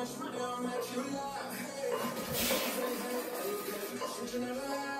much freedom that you love. Hey, hey, hey, hey, hey,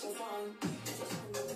so fun.